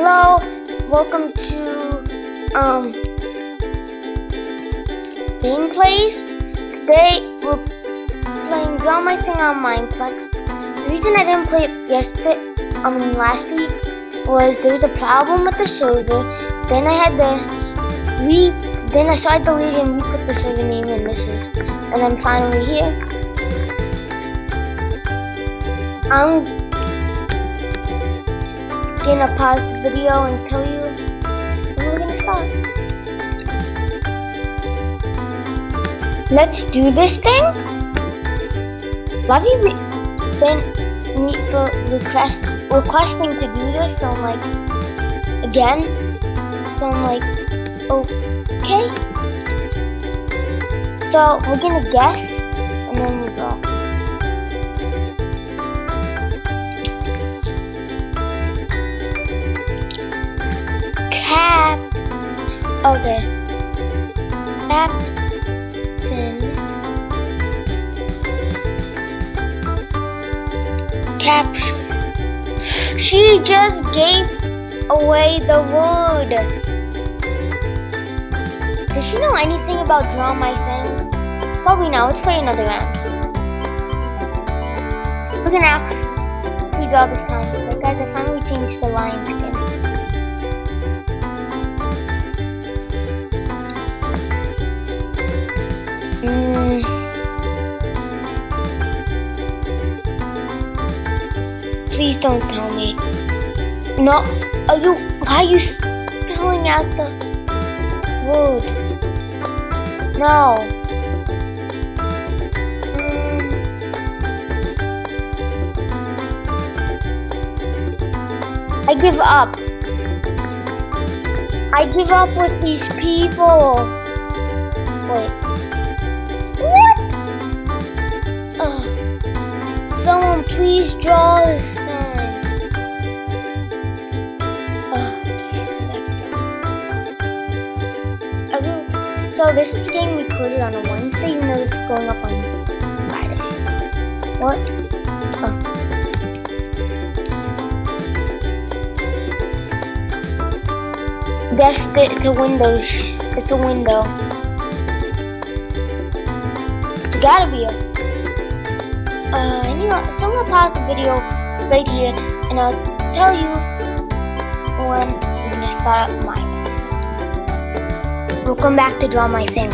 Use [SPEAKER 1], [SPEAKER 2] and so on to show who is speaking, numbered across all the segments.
[SPEAKER 1] Hello, welcome to um gameplays. Today we're playing Draw My Thing on Mineplex. The reason I didn't play it yesterday, mean last week, was there was a problem with the server. Then I had to re then I started deleting and re-put the server name and this is and I'm finally here. I'm gonna pause the video and tell you when we're gonna start. Let's do this thing. You been me for request requesting to do this, so I'm like again. So I'm like, okay. So we're gonna guess and then we go. Okay. Captain. Cap. She just gave away the wood. Does she know anything about draw my thing? Probably not. Let's play another round. We're gonna actually draw this time. But guys, I finally changed the line again. Please don't tell me. No, are you? Why are you spilling out the wood? No. Um, I give up. I give up with these people. Wait. So this is the game recorded on a Wednesday, even though going up on Friday. What? Oh. That's the, the window. It's a window. It's gotta be a. Uh, anyway, so I'm gonna pause the video right here, and I'll tell you when I'm gonna start up mine. Welcome back to draw my thing.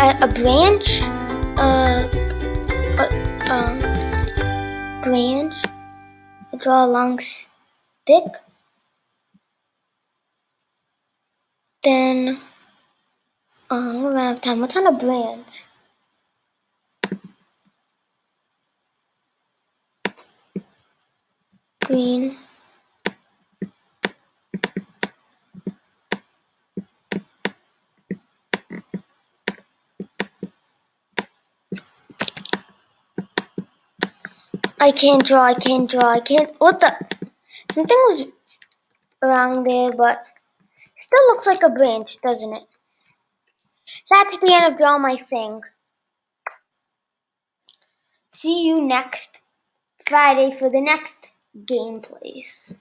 [SPEAKER 1] A, a branch, uh, a, um, branch. I draw a long stick. Then, uh, I'm gonna run out of time. What's on a branch? Green. I can't draw, I can't draw, I can't. What the? Something was around there, but still looks like a branch, doesn't it? That's the end of Draw My Thing. See you next Friday for the next gameplays.